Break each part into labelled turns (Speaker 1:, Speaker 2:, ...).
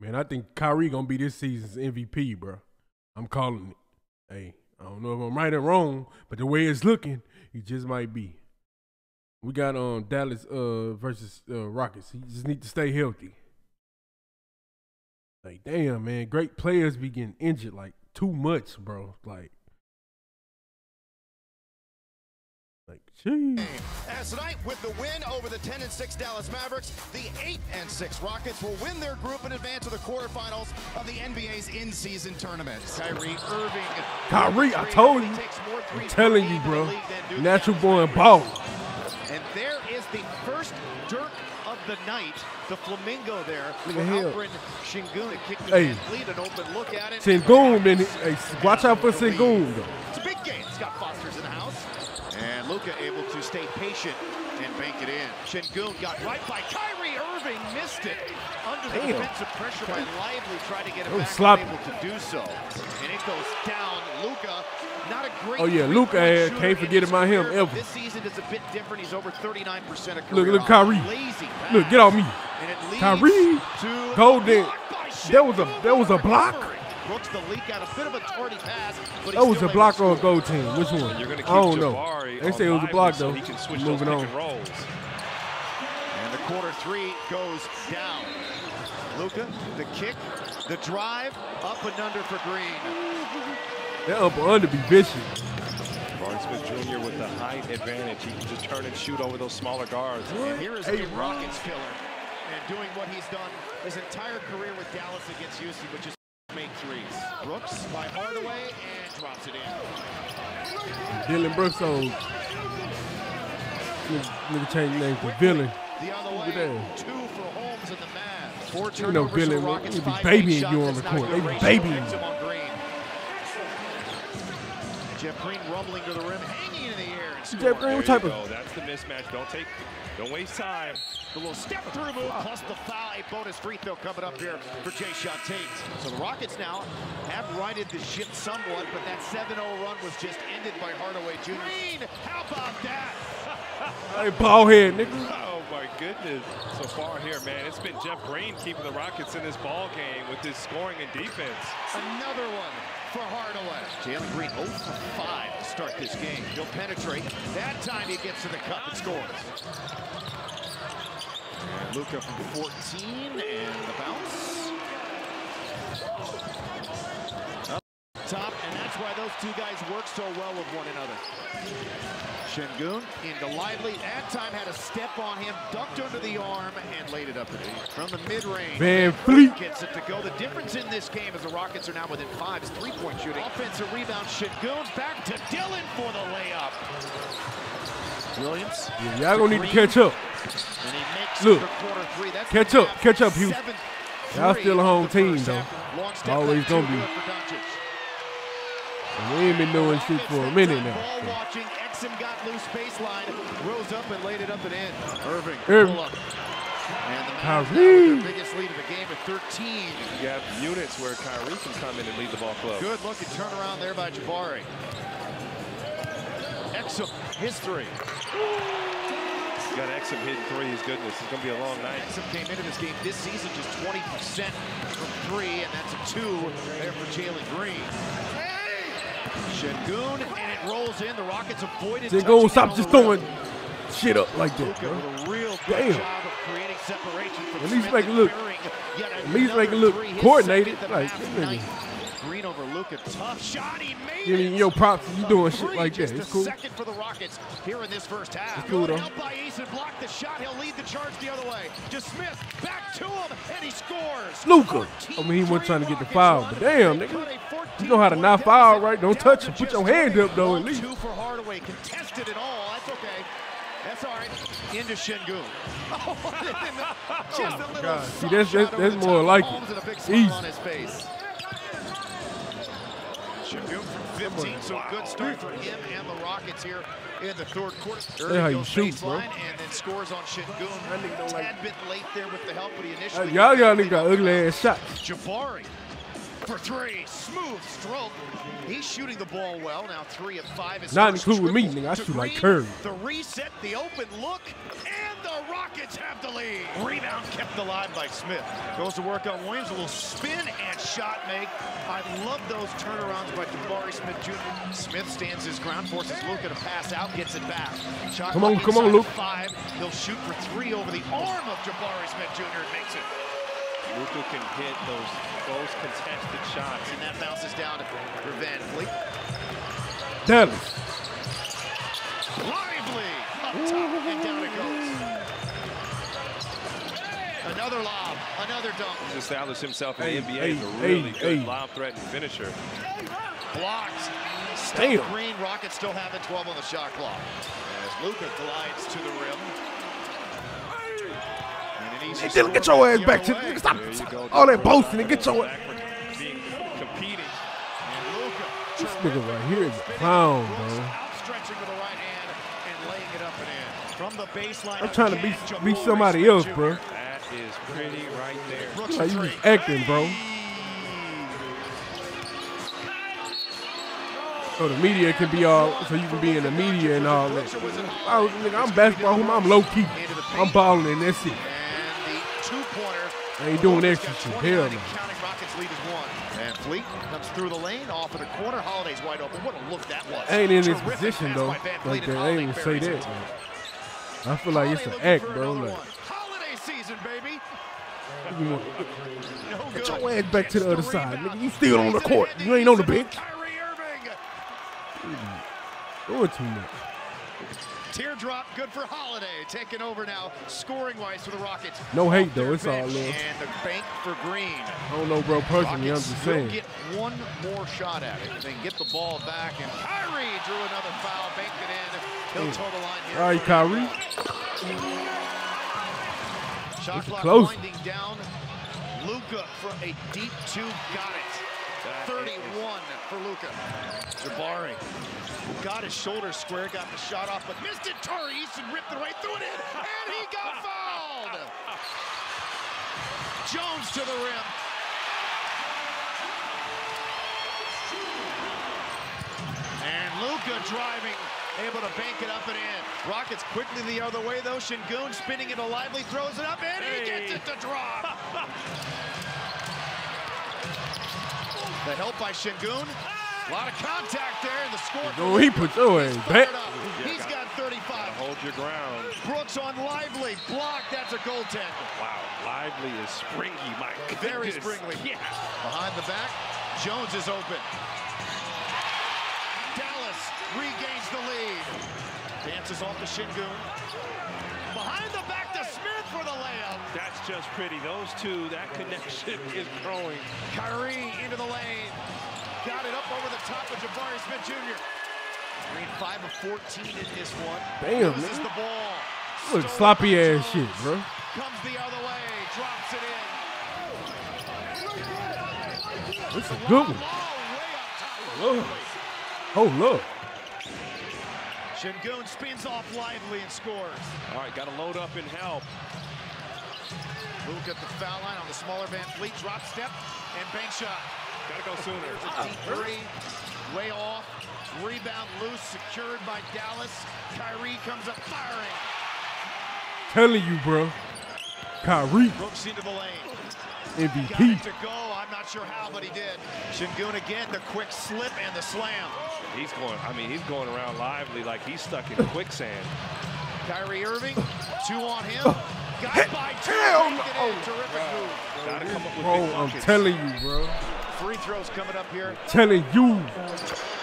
Speaker 1: Man, I think Kyrie gonna be this season's MVP, bro. I'm calling it. Hey, I don't know if I'm right or wrong, but the way it's looking, he just might be. We got um Dallas uh versus uh, Rockets. He just need to stay healthy. Like, damn, man, great players be getting injured like too much, bro. Like, like, jeez.
Speaker 2: As tonight, with the win over the 10 and 6 Dallas Mavericks, the 8 and 6 Rockets will win their group and advance to the quarterfinals of the NBA's in-season tournament. Kyrie Irving.
Speaker 1: Kyrie, I told you. I'm telling you, bro. Natural born ball.
Speaker 2: And there is the first Dirk of the night. The flamingo there.
Speaker 1: Look
Speaker 2: for
Speaker 1: at him.
Speaker 2: Alperen Şengün to kick the
Speaker 1: Hey.
Speaker 2: lead. An open look at it.
Speaker 1: Sengun, then hey, watch out for Sengun though.
Speaker 2: It's a big game. Scott Foster's in the house. And Luka able to stay patient and bank it in. Sengun got right by Kyrie Irving, missed it. Under the
Speaker 1: Damn.
Speaker 2: defensive pressure by Lively, tried to get it
Speaker 1: was
Speaker 2: back,
Speaker 1: sloppy.
Speaker 2: unable to do so. And it goes down. Luka, not a great
Speaker 1: Oh, yeah, Luka, eh, can't forget about him ever.
Speaker 2: This season is a bit different. He's over 39% of
Speaker 1: Look,
Speaker 2: career
Speaker 1: look,
Speaker 2: off.
Speaker 1: Kyrie. Look, get off me.
Speaker 2: And it leads
Speaker 1: Kyrie,
Speaker 2: block
Speaker 1: That was a that was a block.
Speaker 2: Brooks the leak out a bit of a tardy pass, but
Speaker 1: That was a
Speaker 2: able
Speaker 1: block
Speaker 2: to
Speaker 1: or a goal team. Which one?
Speaker 3: You're going to keep
Speaker 1: I don't know. They say it was a
Speaker 3: lively
Speaker 1: block
Speaker 3: so
Speaker 1: though.
Speaker 3: he can switch
Speaker 1: Moving
Speaker 3: those
Speaker 1: on.
Speaker 3: and rolls.
Speaker 2: And the quarter three goes down. Luka, the kick, the drive, up and under for Green.
Speaker 1: That upper under be vicious.
Speaker 3: Barnes Smith Jr. with the height advantage. He can just turn and shoot over those smaller guards.
Speaker 2: And here is
Speaker 1: Hey,
Speaker 2: a Rockets killer. And doing what he's done his entire career with Dallas against Houston, which is make threes. Brooks by Hardaway and drops it in.
Speaker 1: Dillon Brooks old. Nigga, the name to Villain.
Speaker 2: The other way, two for Holmes and the Mavs. Four
Speaker 1: You know
Speaker 2: turnovers for the Rockets,
Speaker 1: he be babying you on the court. They be babying
Speaker 2: on. Jeff Green rumbling to the rim, hanging in the air.
Speaker 1: Jeff. Green, what type of.
Speaker 3: That's the mismatch. Don't take, don't waste time.
Speaker 2: The little step through move plus the foul. A bonus free throw coming up here for Jae'Sean Tate. So the Rockets now have righted the ship somewhat, but that 7-0 run was just ended by Hardaway Jr. Green, how about that?
Speaker 1: hey, ball head, nigga.
Speaker 3: Oh, My goodness. So far here, man, it's been Jeff Green keeping the Rockets in this ball game with his scoring and defense.
Speaker 2: Another one for Hardaway. Jalen Green 0 for 5 to start this game. He'll penetrate. That time he gets to the cup and scores. And Luka from 14 and the bounce. Up top, and that's why those two guys work so well with one another. Sengun into Lively. That time had a step on him, ducked under the arm, and laid it up and. From the mid-range.
Speaker 1: VanVleet.
Speaker 2: Gets it to go. The difference in this game is the Rockets are now within five is three-point shooting. Offensive rebound. Sengun back to Dillon for the layup. Williams.
Speaker 1: Yeah, y'all gonna need to catch up.
Speaker 2: And he makes
Speaker 1: Look.
Speaker 2: quarter three. That's
Speaker 1: Catch up, catch up, Houston. Y'all still a home team, though.
Speaker 2: half. Long step
Speaker 1: Always gonna
Speaker 2: too
Speaker 1: be.
Speaker 2: Good.
Speaker 1: And we ain't been doing shit for a minute now.
Speaker 2: Ball watching. Exum got loose baseline. Rose up and laid it up and in. Irving.
Speaker 1: Irving.
Speaker 2: Pull up. And the Mavs now
Speaker 1: Kyrie.
Speaker 2: their biggest lead of the game at 13.
Speaker 3: You have units where Kyrie can come in and lead the ball club.
Speaker 2: Good looking turnaround there by Jabari. Exum, his three.
Speaker 3: You got Exum hitting threes. Goodness, it's going to be a long night.
Speaker 2: Exum came into this game this season just 20% from three, and that's a two there for Jalen Green. Sengun, and it rolls in. The Rockets avoided
Speaker 1: Then go stop just throwing shit up like that, bro.
Speaker 2: real
Speaker 1: Damn.
Speaker 2: job of creating separation from
Speaker 1: At least make it look- at least make it look coordinated. Like,
Speaker 2: Mavs
Speaker 1: this nigga-
Speaker 2: Green over Luka, tough shot. He made
Speaker 1: Give me
Speaker 2: it.
Speaker 1: your props. You doing shit like that. It's cool.
Speaker 2: second for the Rockets here in this first half.
Speaker 1: It's cool, though.
Speaker 2: help by Eason, block the shot. He'll lead the charge the other way. To Smith, back to him, and he scores.
Speaker 1: Luka. I mean, he wasn't trying to get the foul, but damn, nigga. You know how to not foul, right? Don't touch him. Put your hand up, though, at least.
Speaker 2: Two for Hardaway, contested it all. That's okay. That's all right. Into Sengun. Oh, just a oh, little
Speaker 1: God. See, that's- that's- that's more like it.
Speaker 2: Holmes and a big
Speaker 1: Easy.
Speaker 2: On his face. Sengun from 15, so good start for him and the Rockets here in the third quarter. Irving
Speaker 1: how you
Speaker 2: goes
Speaker 1: shoot, bro.
Speaker 2: baseline and then scores on Sengun.
Speaker 1: nigga don't like-
Speaker 2: Tad bit late there with the help, but he
Speaker 1: Hey,
Speaker 2: initially.
Speaker 1: Y'all y'all niggas got ugly ass shots.
Speaker 2: Jabari for three. Smooth stroke. He's shooting the ball well. Now three of five. His
Speaker 1: Not
Speaker 2: first
Speaker 1: including me, nigga. I
Speaker 2: to
Speaker 1: shoot like
Speaker 2: Green.
Speaker 1: Curry.
Speaker 2: The reset, the open look, and the the Rockets have the lead. Rebound kept alive by Smith. Goes to work on Williams, a little spin and shot make. I love those turnarounds by Jabari Smith Jr. Smith stands his ground, forces Luka to pass out, gets it back. Shot
Speaker 1: Come on, come on,
Speaker 2: inside
Speaker 1: Luke.
Speaker 2: Five. He'll shoot for three over the arm of Jabari Smith Jr. and makes it.
Speaker 3: Luka can hit those those contested shots.
Speaker 2: And that bounces down to Van Fleet.
Speaker 1: Dallas.
Speaker 2: Lively up top and down it goes. Another lob, another dunk.
Speaker 3: He's established himself in
Speaker 1: Hey,
Speaker 3: the NBA
Speaker 1: hey,
Speaker 3: as a really
Speaker 1: hey,
Speaker 3: good
Speaker 1: hey.
Speaker 3: lob threat and finisher.
Speaker 2: Blocked. Steph
Speaker 1: Damn.
Speaker 2: Green, Rockets still have it 12 on the shot clock. As Luka glides to the rim. And an easy
Speaker 1: Hey, Dillon, get your ass
Speaker 2: the
Speaker 1: back
Speaker 2: other
Speaker 1: to
Speaker 2: way.
Speaker 1: stop
Speaker 3: There you go.
Speaker 1: all that boasting and get your
Speaker 3: Backward, being competing.
Speaker 2: And Luka,
Speaker 1: This nigga right here is a clown, bro.
Speaker 2: Outstretching with the right hand and laying it up and in. From the baseline.
Speaker 1: I'm trying to be be somebody else, bro.
Speaker 3: That is pretty right there.
Speaker 2: Brooks
Speaker 1: Like you
Speaker 2: three.
Speaker 1: acting, bro. So the media can be all, so you can be in the media and all that. I was, nigga, I'm basketball, hoop, I'm low key. I'm balling and that's it.
Speaker 2: And.
Speaker 1: I ain't doing extra shit.
Speaker 2: 29
Speaker 1: Hell
Speaker 2: and
Speaker 1: no.
Speaker 2: Counting Rockets lead is one. And Fleet comes through the lane, off of the corner. Holiday's wide open. What a look that was.
Speaker 1: I ain't in
Speaker 2: his
Speaker 1: position though.
Speaker 2: by VanVleet
Speaker 1: Like
Speaker 2: and
Speaker 1: that, I ain't
Speaker 2: Holiday
Speaker 1: even say that. Man. I feel like it's an act, bro. Like,
Speaker 2: one. Holiday season, baby. No
Speaker 1: get your ass back to the other side, nigga. You still on the court. You ain't on the bench. Doing too much.
Speaker 2: Teardrop, good for Holiday. Taking over now, scoring-wise for the Rockets.
Speaker 1: No hate, though. It's all love.
Speaker 2: And the bank for Green.
Speaker 1: I don't know, bro. Personally, I'm
Speaker 2: Rockets
Speaker 1: just saying.
Speaker 2: get one more shot at it. They can get the ball back, and Kyrie drew another foul, banked it in. He'll mm. toe the line here.
Speaker 1: All right, Kyrie.
Speaker 2: Shot clock
Speaker 1: close.
Speaker 2: winding down. Luka for a deep two, got it. 31 for Luka. Jabari got his shoulders square, got the shot off, but missed it. Tari Eason ripped it right through it in, and he got fouled. Jones to the rim. And Luka driving, able to bank it up and in. Rockets quickly the other way though. Sengun spinning it a lively, throws it up, and he gets it to drop. the help by Sengun. A lot of contact there, and the score.
Speaker 1: Oh, he put your ass back.
Speaker 2: He's got 35.
Speaker 3: Hold your ground.
Speaker 2: Brooks on Lively, Block. That's a goaltend.
Speaker 3: Wow, Lively is springy, Mike.
Speaker 2: Very
Speaker 3: goodness.
Speaker 2: springly.
Speaker 3: Yeah.
Speaker 2: Behind the back, Jones is open. Dallas regains the lead. Dances off to Sengun. Behind the back to Smith for the layup.
Speaker 3: That's just pretty. Those two, that connection is growing.
Speaker 2: Kyrie into the lane. Got it up over the top of Jabari Smith Jr. Green 5 of 14 in this one.
Speaker 1: Damn,
Speaker 2: Loses
Speaker 1: man.
Speaker 2: the ball.
Speaker 1: Look,
Speaker 2: Stolen
Speaker 1: sloppy ass
Speaker 2: Jones.
Speaker 1: shit, bro.
Speaker 2: Comes the other way. Drops it in.
Speaker 1: This is a good one.
Speaker 2: Long way up top.
Speaker 1: Lord. Oh, look.
Speaker 2: Sengun spins off lively and scores.
Speaker 3: All right, got to load up and help.
Speaker 2: Luke at the foul line on the smaller Van Fleet. Drop step and bank shot.
Speaker 3: Got to go sooner.
Speaker 2: There's ah. three. Way off. Rebound loose. Secured by Dallas. Kyrie comes up firing.
Speaker 1: Telling you, bro. Kyrie,
Speaker 2: Brooks into the lane. Got
Speaker 1: MVP.
Speaker 2: it to go. I'm not sure how, but he did. Sengun again. The quick slip and the slam.
Speaker 3: He's going, I mean, he's going around lively like he's stuck in quicksand.
Speaker 2: Kyrie Irving. Two on him. Oh. Got by two.
Speaker 1: hell
Speaker 2: Banked it oh, Terrific move.
Speaker 3: Got to come up with
Speaker 1: Bro,
Speaker 3: big
Speaker 1: I'm telling you, bro.
Speaker 2: Free throws coming up here.
Speaker 1: Telling you.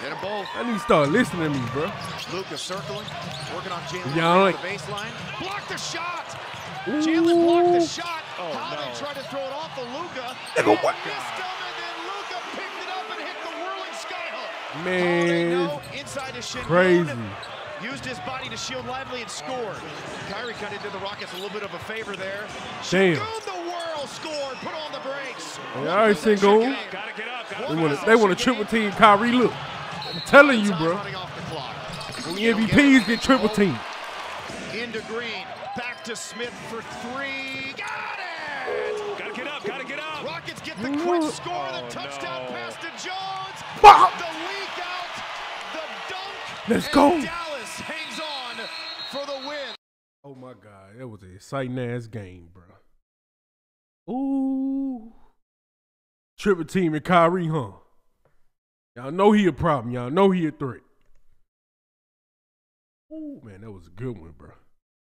Speaker 2: Get them both.
Speaker 1: I need to start listening to me, bro.
Speaker 2: Lucas circling, working on Jalen
Speaker 1: Yeah, like-
Speaker 2: the baseline. Blocked the shot. Jalen blocked the shot.
Speaker 3: Oh,
Speaker 2: Holiday
Speaker 3: no.
Speaker 2: Tried to throw it off of Luka.
Speaker 1: Nigga, what?
Speaker 2: And then Luka picked it up and hit the whirling skyhook.
Speaker 1: Man,
Speaker 2: inside to Sengun.
Speaker 1: crazy.
Speaker 2: Used his body to shield Lively and scored. Kyrie kind of did the Rockets a little bit of a favor there.
Speaker 1: Damn.
Speaker 2: Sengun, the world scored. Put on the brakes.
Speaker 1: All right, Sengun.
Speaker 3: Got to get up. Got
Speaker 1: They want to they want to triple team Kyrie. Look, I'm telling you, bro.
Speaker 2: running off the clock.
Speaker 1: When the MVPs get triple team.
Speaker 2: Into Green. Back to Smith for three. Got it! the quick score, the
Speaker 3: oh,
Speaker 2: touchdown
Speaker 3: no.
Speaker 2: pass to Jones.
Speaker 1: Bah!
Speaker 2: The leak out, the dunk.
Speaker 1: Let's go.
Speaker 2: Dallas hangs on for the win.
Speaker 1: Oh my God, that was an exciting ass game, bro. Ooh. Triple team and Kyrie, huh? Y'all know he a problem. Y'all know he a threat. Ooh, man, that was a good one, bro.